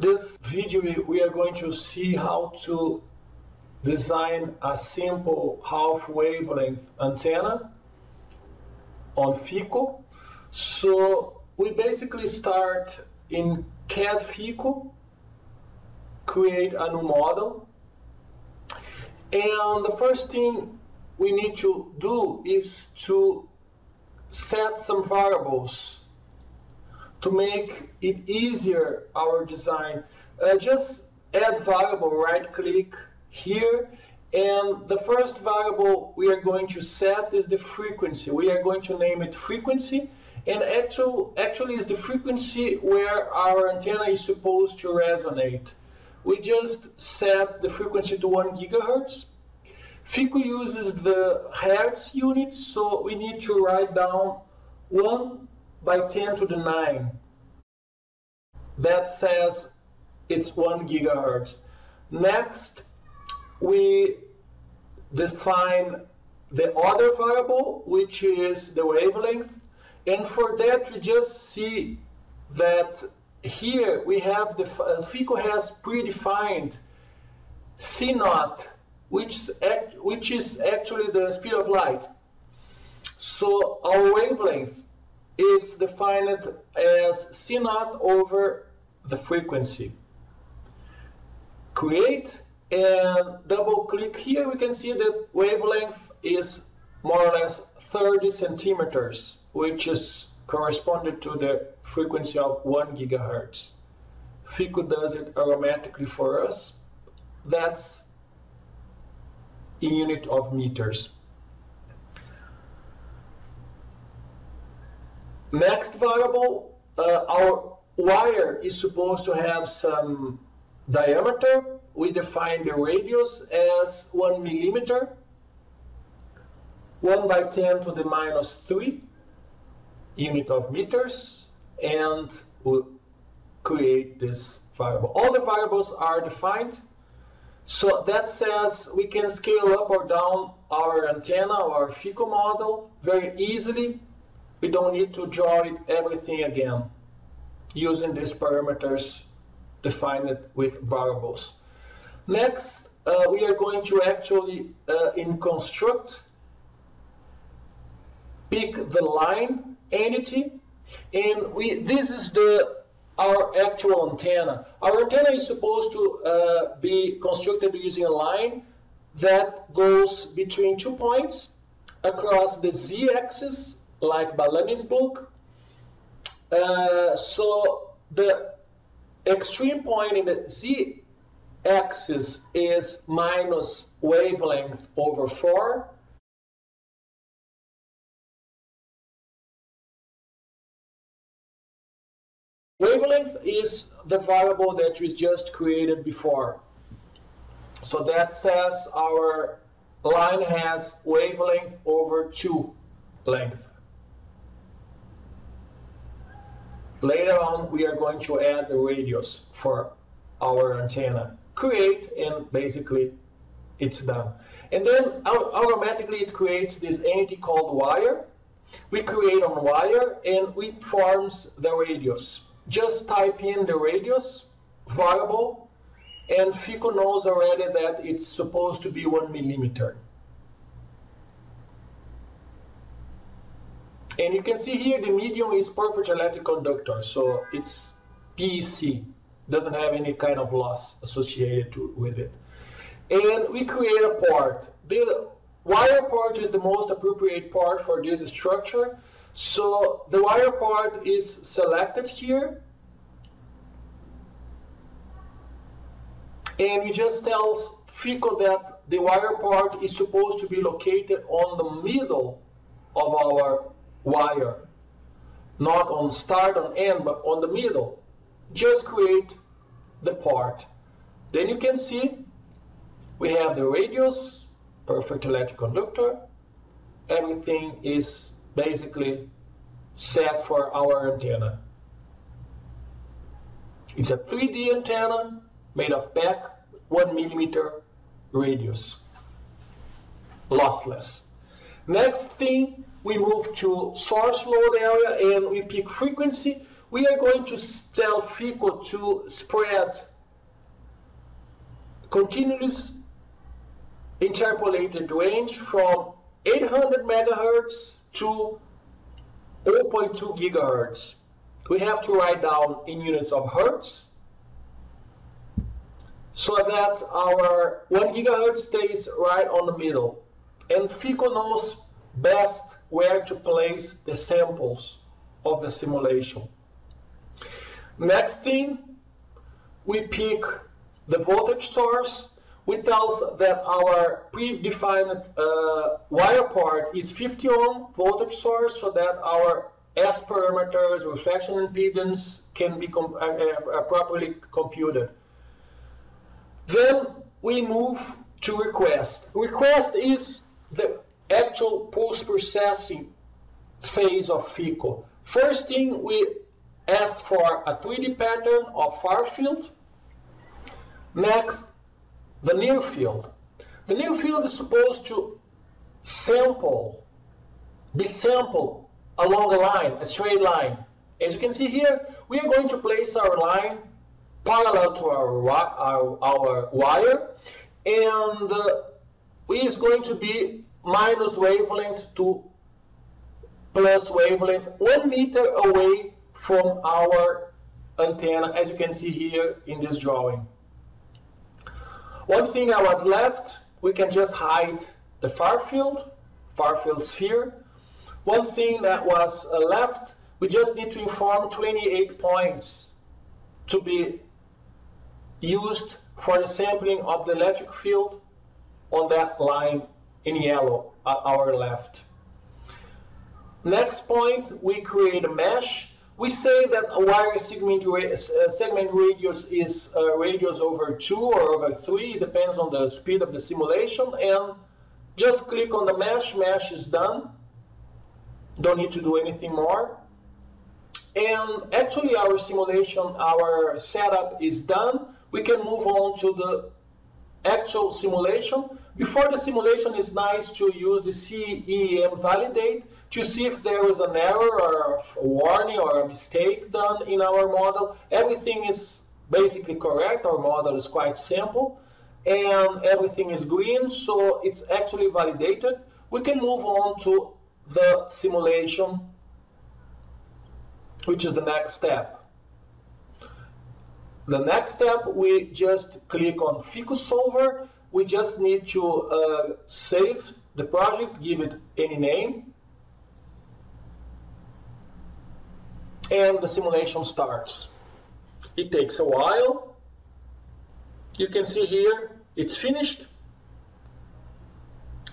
this video we are going to see how to design a simple half wavelength antenna on Feko. So we basically start in CADFEKO, create a new model. And the first thing we need to do is to set some variables to make it easier our design. Uh, just add variable, right click here and the first variable we are going to set is the frequency. We are going to name it frequency. And actual, actually is the frequency where our antenna is supposed to resonate. We just set the frequency to 1 gigahertz. Feko uses the hertz unit, so we need to write down 1 by 10 to the 9. That says it's 1 gigahertz. Next, we define the other variable, which is the wavelength. And for that, we just see that here we have the uh, Feko has predefined C naught, which, which is actually the speed of light. So our wavelength is defined as C naught over the frequency. Create and double click here, we can see that wavelength is more or less 30 centimeters, which is corresponded to the frequency of 1 gigahertz. Feko does it automatically for us. That's in unit of meters. Next variable, uh, our wire is supposed to have some diameter we define the radius as 1 millimeter, 1 by 10 to the minus 3 unit of meters, and we create this variable. All the variables are defined. So that says we can scale up or down our antenna, our Feko model very easily. We don't need to draw it everything again using these parameters defined with variables. Next, uh, we are going to actually, uh, in construct, pick the line entity, and we this is the our actual antenna. Our antenna is supposed to uh, be constructed using a line that goes between two points across the z-axis, like Balanis book. Uh, so the extreme point in the z axis is minus wavelength over 4. Wavelength is the variable that we just created before. So that says our line has wavelength over 2 length. Later on, we are going to add the radius for our antenna create, and basically it's done. And then automatically it creates this entity called wire. We create on wire and we forms the radius. Just type in the radius variable and Feko knows already that it's supposed to be one millimeter. And you can see here the medium is perfect electric conductor, so it's PEC doesn't have any kind of loss associated to, with it. And we create a part. The wire part is the most appropriate part for this structure. So the wire part is selected here. And it just tells Feko that the wire part is supposed to be located on the middle of our wire. Not on start, on end, but on the middle just create the part. Then you can see we have the radius, perfect electric conductor. Everything is basically set for our antenna. It's a 3D antenna made of PEC, one millimeter radius, lossless. Next thing, we move to source load area and we pick frequency we are going to tell Feko to spread continuous interpolated range from 800 megahertz to 0.2 gigahertz. We have to write down in units of hertz so that our 1 gigahertz stays right on the middle. And Feko knows best where to place the samples of the simulation. Next thing, we pick the voltage source. We tell that our predefined uh, wire part is 50 ohm voltage source so that our S parameters, reflection impedance can be com uh, uh, properly computed. Then we move to request. Request is the actual post-processing phase of Feko. First thing, we ask for a 3D pattern of far field. Next, the near field. The near field is supposed to sample, be sampled along a line, a straight line. As you can see here, we are going to place our line parallel to our, our, our wire and uh, is going to be minus wavelength to plus wavelength one meter away from our antenna as you can see here in this drawing. One thing that was left, we can just hide the far field, far field sphere. One thing that was uh, left, we just need to inform 28 points to be used for the sampling of the electric field on that line in yellow at our left. Next point, we create a mesh. We say that a wire segment, uh, segment radius is uh, radius over 2 or over 3, it depends on the speed of the simulation, and just click on the mesh, mesh is done. Don't need to do anything more. And actually our simulation, our setup is done we can move on to the actual simulation. Before the simulation, it's nice to use the CEM validate to see if there is an error or a warning or a mistake done in our model. Everything is basically correct. Our model is quite simple and everything is green, so it's actually validated. We can move on to the simulation, which is the next step. The next step, we just click on Feko Solver. We just need to uh, save the project, give it any name, and the simulation starts. It takes a while. You can see here, it's finished.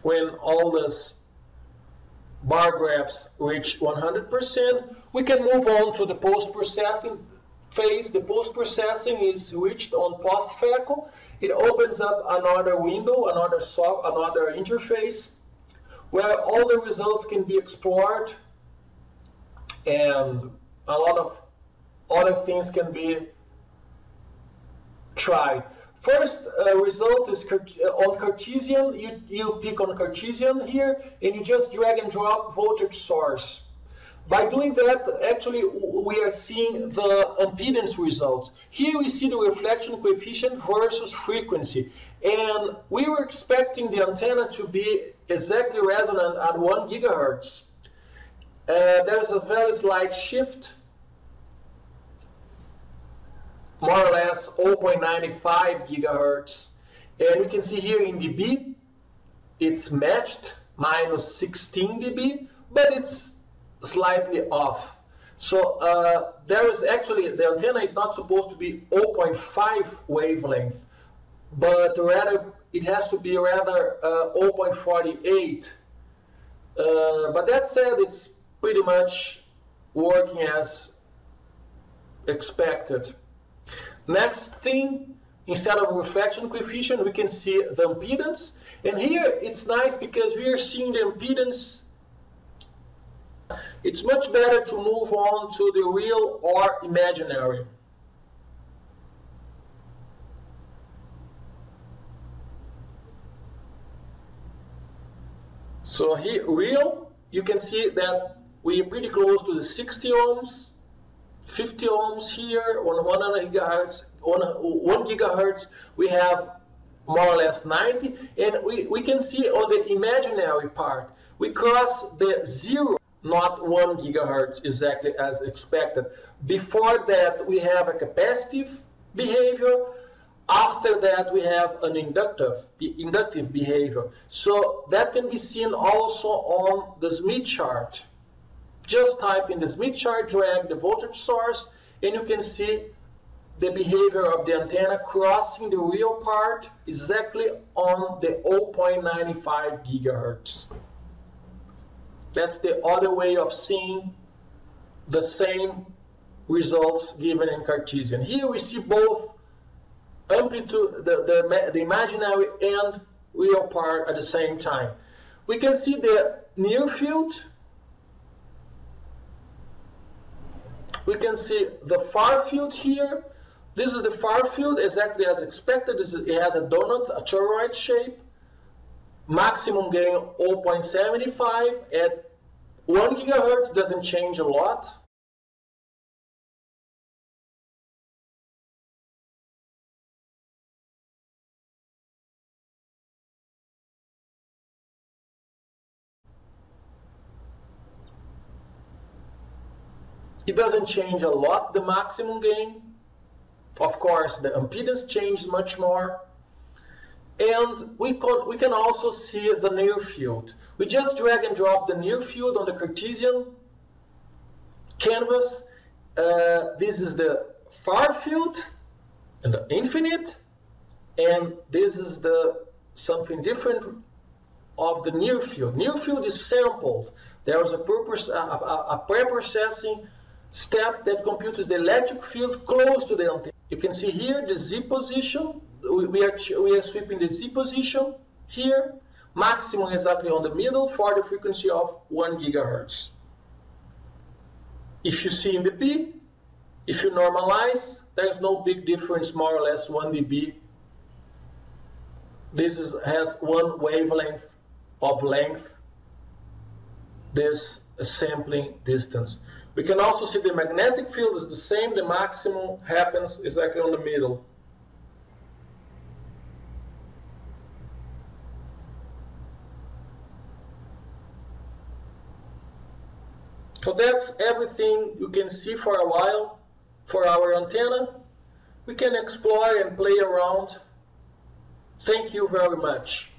When all these bar graphs reach 100%, we can move on to the post-processing phase, the post-processing is reached on POSTFEKO. It opens up another window, another, soft, another interface, where all the results can be explored and a lot of other things can be tried. First uh, result is uh, on Cartesian. You, you pick on Cartesian here, and you just drag and drop voltage source. By doing that, actually, we are seeing the impedance results. Here we see the reflection coefficient versus frequency. And we were expecting the antenna to be exactly resonant at 1 gigahertz. Uh, there's a very slight shift, more or less 0.95 gigahertz. And we can see here in dB, it's matched, minus 16 dB, but it's slightly off. So uh, there is actually, the antenna is not supposed to be 0.5 wavelength, but rather it has to be rather uh, 0.48. Uh, but that said, it's pretty much working as expected. Next thing, instead of reflection coefficient, we can see the impedance. And here it's nice because we are seeing the impedance it's much better to move on to the real or imaginary. So here, real, you can see that we are pretty close to the 60 ohms, 50 ohms here, on 100 gigahertz, on 1 gigahertz, we have more or less 90. And we, we can see on the imaginary part, we cross the zero, not 1 gigahertz exactly as expected. Before that, we have a capacitive behavior. After that, we have an inductive, inductive behavior. So that can be seen also on the Smith chart. Just type in the Smith chart, drag the voltage source, and you can see the behavior of the antenna crossing the real part exactly on the 0.95 gigahertz. That's the other way of seeing the same results given in Cartesian. Here we see both amplitude, the, the, the imaginary and real part at the same time. We can see the near field. We can see the far field here. This is the far field exactly as expected. Is, it has a donut, a toroid shape. Maximum gain 0.75 at 1 gigahertz doesn't change a lot. It doesn't change a lot, the maximum gain. Of course, the impedance changes much more. And we, can, we can also see the near field. We just drag and drop the near field on the Cartesian canvas. Uh, this is the far field and the infinite. And this is the something different of the near field. Near field is sampled. There is a, purpose, a, a, a pre-processing step that computes the electric field close to the antenna. You can see here the Z position. We are, we are sweeping the Z position here. Maximum exactly on the middle for the frequency of 1 gigahertz. If you see in dB, if you normalize, there's no big difference, more or less 1 dB. This is, has one wavelength of length, this sampling distance. We can also see the magnetic field is the same, the maximum happens exactly on the middle. So that's everything you can see for a while for our antenna. We can explore and play around. Thank you very much.